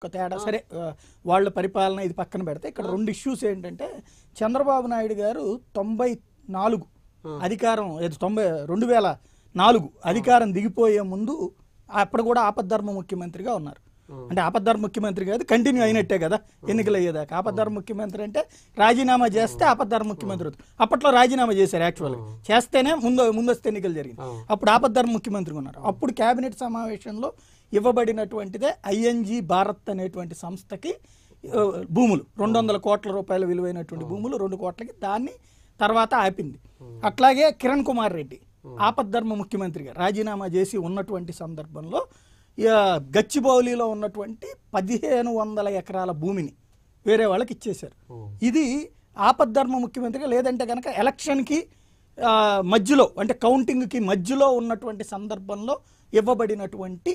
ఒక తేడా. సరే వాళ్ళ పరిపాలన ఇది పక్కన పెడితే ఇక్కడ రెండు ఇష్యూస్ ఏంటంటే చంద్రబాబు నాయుడు గారు తొంభై నాలుగు అధికారం తొంభై రెండు వేల నాలుగు అధికారం దిగిపోయే ముందు అప్పుడు కూడా ఆపద్ధర్మ ముఖ్యమంత్రిగా ఉన్నారు. అంటే ఆపద్ధర్మ ముఖ్యమంత్రి కాదు కంటిన్యూ అయినట్టే కదా ఎన్నికలు అయ్యేదాకా. ఆపద్ధర్మ ముఖ్యమంత్రి అంటే రాజీనామా చేస్తే ఆపద్ధర్మ ముఖ్యమంత్రి అవుతారు. అప్పట్లో రాజీనామా చేశారు యాక్చువల్గా చేస్తేనే ముందు ముందస్తు ఎన్నికలు జరిగింది. అప్పుడు ఆపద్ధర్మ ముఖ్యమంత్రిగా ఉన్నారు. అప్పుడు కేబినెట్ సమావేశంలో ఇవ్వబడినటువంటిదే ఐఎన్జి భారత్ అనేటువంటి సంస్థకి భూములు. రెండు వందల కోట్ల రూపాయల విలువైనటువంటి భూములు రెండు కోట్లకి దాన్ని తర్వాత ఆపింది. అట్లాగే కిరణ్ కుమార్ రెడ్డి ఆపద్ధర్మ ముఖ్యమంత్రిగా రాజీనామా చేసి ఉన్నటువంటి సందర్భంలో గచ్చిబౌలిలో ఉన్నటువంటి పదిహేను వందల ఎకరాల భూమిని వేరే వాళ్ళకి ఇచ్చేశారు. ఇది ఆపద్ధర్మ ముఖ్యమంత్రిగా లేదంటే కనుక ఎలక్షన్కి మధ్యలో అంటే కౌంటింగ్కి మధ్యలో ఉన్నటువంటి సందర్భంలో ఇవ్వబడినటువంటి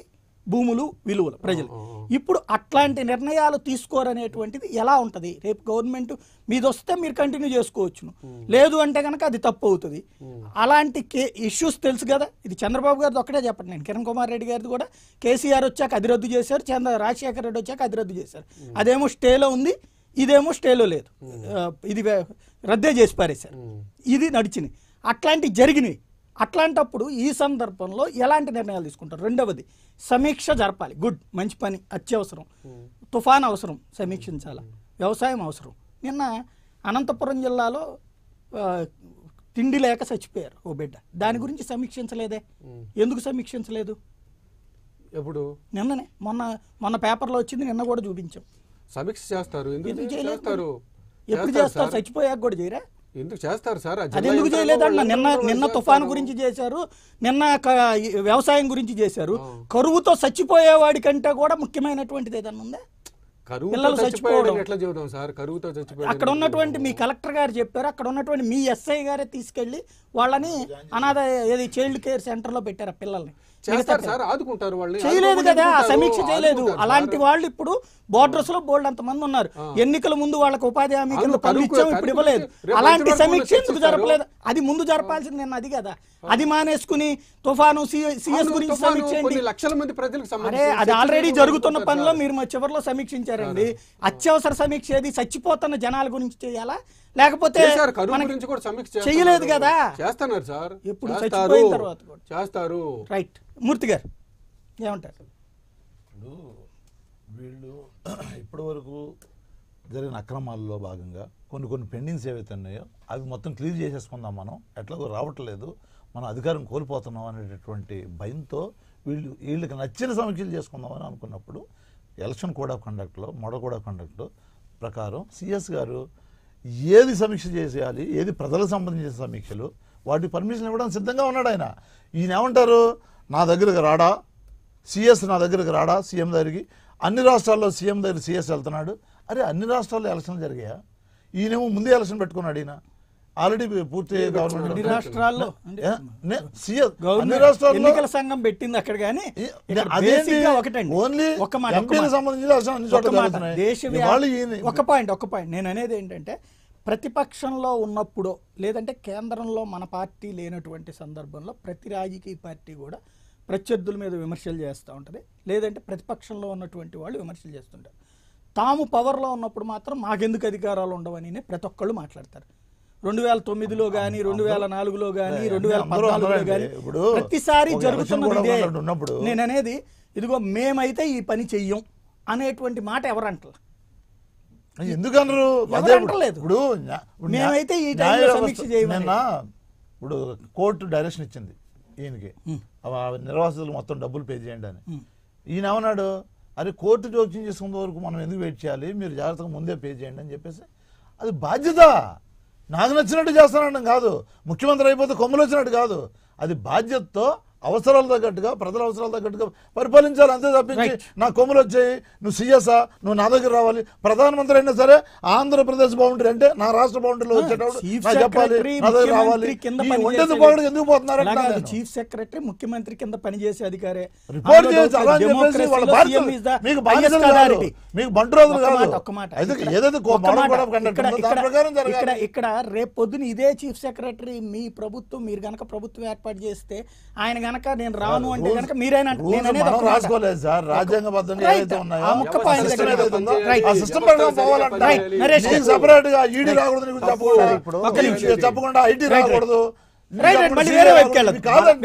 భూములు విలువలు ప్రజలు. ఇప్పుడు అట్లాంటి నిర్ణయాలు తీసుకోరనేటువంటిది ఎలా ఉంటుంది? రేపు గవర్నమెంట్ మీది వస్తే మీరు కంటిన్యూ చేసుకోవచ్చును. లేదు అంటే కనుక అది తప్పు అవుతుంది అలాంటి కే ఇష్యూస్ తెలుసు కదా? ఇది చంద్రబాబు గారిది ఒక్కటే చెప్పండి నేను. కిరణ్ కుమార్ రెడ్డి గారిది కూడా కేసీఆర్ వచ్చాక అది రద్దు చేశారు చంద్ర రాజశేఖర రెడ్డి వచ్చాక అది రద్దు చేశారు. అదేమో స్టేలో ఉంది ఇదేమో స్టేలో లేదు. ఇది రద్దే చేసి పారేశారు. ఇది నడిచింది అట్లాంటివి జరిగినాయి. అట్లాంటప్పుడు ఈ సందర్భంలో ఎలాంటి నిర్ణయాలు తీసుకుంటారు? రెండవది సమీక్ష జరపాలి. గుడ్ మంచి పని అత్యవసరం. తుఫాన్ అవసరం సమీక్షించాలి. వ్యవసాయం అవసరం. నిన్న అనంతపురం జిల్లాలో తిండి లేక చచ్చిపోయారు ఓ బిడ్డ. దాని గురించి సమీక్షించలేదే? ఎందుకు సమీక్షించలేదు? ఎప్పుడు? నిన్ననే. మొన్న మొన్న పేపర్లో వచ్చింది నిన్న కూడా చూపించాం. సమీక్ష చేస్తారు. ఎందుకు? చేస్తారు? ఎప్పుడు చేస్తారు. చచ్చిపోయాక కూడా చేయరా? ఎందుకు చేస్తారు సార్? అది ఎందుకు నిన్న నిన్న. తుఫాను గురించి చేశారు నిన్న వ్యవసాయం గురించి చేశారు. కరువుతో చచ్చిపోయేవాడి కంటే కూడా ముఖ్యమైనటువంటిది ఏదన్నా ఉందా? కరువుతో పిల్లలు చచ్చిపోవడం. ఎట్లా చెబుతాం సార్? కరువుతో అక్కడ ఉన్నటువంటి మీ కలెక్టర్ గారు చెప్పారు అక్కడ ఉన్నటువంటి మీ ఎస్ఐ గారే తీసుకెళ్ళి వాళ్ళని అనాథ ఏది చైల్డ్ కేర్ సెంటర్లో పెట్టారు ఆ పిల్లల్ని. చేస్తారు సార్ ఆదుకుంటారు వాళ్ళని చేయలేదు కదా సమీక్ష చేయలేదు అలాంటి. వాళ్ళు ఇప్పుడు బోర్డర్స్లో బోల్డ్ అంత మంది ఉన్నారు ఎన్నికల ముందు వాళ్ళకి ఉపాధి హామీ కింద పనులు ఇప్పుడు ఇవ్వలేదు అలాంటి సమీక్ష ఎందుకు. జరపలేదు అది ముందు జరపాల్సింది నేను అది కదా అది మానేసుకుని తుఫాను సిఎస్ గురించి తుఫాను సమీక్ష ఏంటి? కొన్ని లక్షల మంది ప్రజలకు అరే అది ఆల్రెడీ జరుగుతున్న పనిలో. మీరు మా చివరిలో సమీక్షించారండి అత్యవసర సమీక్ష ఏది చచ్చిపోతున్న జనాల గురించి చేయాలా లేకపోతే. చేయలేదు కదా. చేస్తున్నారు సార్ ఎప్పుడు చేస్తారు. చచ్చిపోయిన తర్వాత. చేస్తారు రైట్ మూర్తి గారు ఏమంటారు? ఇప్పుడు వీళ్ళు ఇప్పటి వరకు జరిగిన అక్రమాల్లో భాగంగా కొన్ని కొన్ని పెండింగ్స్ ఏవైతే ఉన్నాయో అవి మొత్తం క్లియర్ చేసేసుకుందాం మనం. ఎట్లాగో రావట్లేదు. మనం అధికారం కోల్పోతున్నాం అనేటటువంటి భయంతో వీళ్ళు వీళ్ళకి నచ్చిన సమీక్షలు చేసుకుందామని అనుకున్నప్పుడు ఎలక్షన్ కోడ్ ఆఫ్ కండక్ట్లో మోడల్ కోడ్ ఆఫ్ కండక్ట్ ప్రకారం సిఎస్ గారు ఏది సమీక్ష చేసేయాలి ఏది ప్రజలకు సంబంధించిన సమీక్షలు వాటి పర్మిషన్ ఇవ్వడానికి సిద్ధంగా ఉన్నాడు ఆయన. ఈయన ఏమంటారు నా దగ్గరకు రాడా? సిఎస్ నా దగ్గరకు రాడా? సీఎం దగ్గరికి? అన్ని రాష్ట్రాల్లో సీఎం దగ్గర సిఎస్ వెళ్తున్నాడు. అరే అన్ని రాష్ట్రాల్లో ఎలక్షన్లు జరిగాయా? ఈయనేమో ముందే ఎలక్షన్ పెట్టుకున్నాడు ఈయన. ఆల్రెడీ పూర్తి గవర్నమెంట్ రాష్ట్రాల్లో? అన్ని ఎన్నికల సంఘం పెట్టింది అక్కడ కానీ ఓన్లీ ఒక. సంబంధించి పాయింట్ ఒక పాయింట్. నేను అనేది ఏంటంటే ప్రతిపక్షంలో ఉన్నప్పుడో లేదంటే కేంద్రంలో మన పార్టీ లేనటువంటి సందర్భంలో ప్రతి రాజకీయ పార్టీ కూడా ప్రత్యర్థుల మీద విమర్శలు చేస్తూ ఉంటుంది. లేదంటే ప్రతిపక్షంలో ఉన్నటువంటి వాళ్ళు విమర్శలు చేస్తుంటారు. తాము పవర్లో ఉన్నప్పుడు మాత్రం మాకెందుకు అధికారాలు ఉండవని ప్రతి ఒక్కళ్ళు మాట్లాడతారు. రెండు వేల తొమ్మిదిలో కానీ రెండు వేల నాలుగులో కానీ రెండు వేల పద్నాలుగులో. కానీ ఇప్పుడు ప్రతిసారి జరుగుతున్నది ఇదే. నేను అనేది ఇదిగో మేమైతే ఈ పని చెయ్యం అనేటువంటి మాట ఎవరంటారు ఎందుకన్నారు ఇప్పుడు- మేమైతే ఈ సమీక్ష చేయమని. నిన్న ఇప్పుడు కోర్టు డైరెక్షన్ ఇచ్చింది. ఈయనకి. ఆ నిర్వాసితులు మొత్తం డబ్బులు పే చేయండి అని. ఈయన ఏమన్నాడు? అరే కోర్టు జోక్యం చేసుకునే వరకు మనం ఎందుకు వెయిట్ చేయాలి? మీరు జాగ్రత్తగా ముందే పే చేయండి అని చెప్పేసి. అది బాధ్యత. నాకు నచ్చినట్టు చేస్తానడం కాదు. ముఖ్యమంత్రి అయిపోతే కొమ్మలు వచ్చినట్టు కాదు. అది బాధ్యతతో అవసరాలు తగ్గట్టుగా ప్రజల అవసరాలు తగ్గట్టుగా పరిపాలించాలి. అంతే తప్పించి నా కొమ్ములు వచ్చాయి నువ్వు సీఎస్ఆ నువ్వు నా దగ్గర రావాలి. ప్రధానమంత్రి అయినా సరే ఆంధ్రప్రదేశ్ బౌండరీ అంటే నా రాష్ట్ర బౌండరీలో వచ్చేటప్పుడు చెప్పాలి నా దగ్గర రావాలి. ఎందుకు పోతున్నారు. చీఫ్ సెక్రటరీ ముఖ్యమంత్రి కింద పనిచేసే అధికారే. రిపోర్ట్ చేయొచ్చు అలా అని చెప్పేసి వాళ్ళ మీకు బాధ్యతలు కాదు. మీకు బంటురాజులు ఒక్క కాదు. మాట, ఒక్క మాట. అయితే ఇక్కడ- ఏదైతే ఇక్కడ- రేపు పొద్దున ఇదే చీఫ్ సెక్రటరీ మీ ప్రభుత్వం మీరు గనక ప్రభుత్వం ఏర్పాటు చేస్తే ఆయన గనక నేను రాను అంటే గనక మీరైనా. రాసుకోలేదు సార్. రాజ్యాంగబద్ధంగా. ఏవైతే ఉన్నాయో ఆ ముక్క సిస్టమ్ ఏదైతే పోవాలంటే separate గా ఈడీ రాకూడదు చెప్పకూడదు. చెప్పకుండా ఐటీ. రాకూడదు. రైట్ మళ్ళీ వేరే వైపుకి వెళ్ళదు